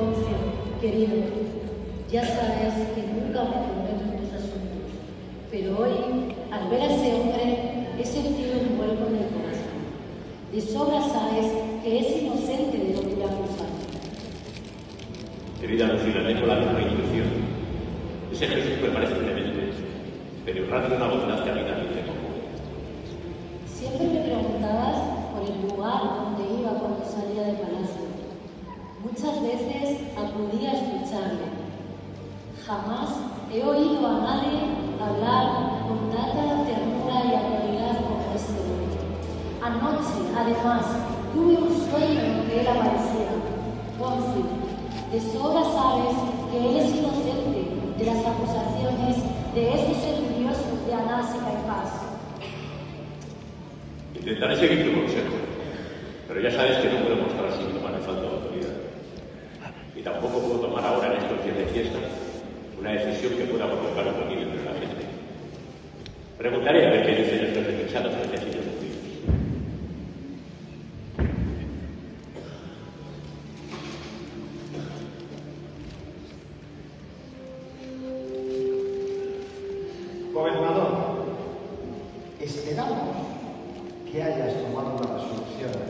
dice, querido, ya sabes que nunca me en tus asuntos, pero hoy, al ver a ese hombre, he sentido un vuelco en el corazón. De sobra sabes que es inocente de lo que le acusan. Querida Lucila, tengo la misma intuición. Ese Jesús me parece demente, pero irradia una bondad que a mí también me conmueve. Siempre me preguntabas por el lugar donde iba cuando salía del palacio. Muchas veces acudí a escucharle. Jamás he oído a nadie hablar con tanta ternura y autoridad como este hombre. Anoche, además, tuve un sueño que él aparecía. Gonzi, de sobra sabes que es inocente de las acusaciones de esos envidiosos de Anás y Caifás. Intentaré seguir tu consejo, pero ya sabes que no puedo mostrar síntomas de falta de autoridad. Tampoco puedo tomar ahora en estos días de fiesta una decisión que pueda provocar un dominio entre la gente. Preguntaré a ver qué dicen estos defensados ejercicios judíos. Gobernador, esperamos que hayas tomado una resolución